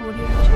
audio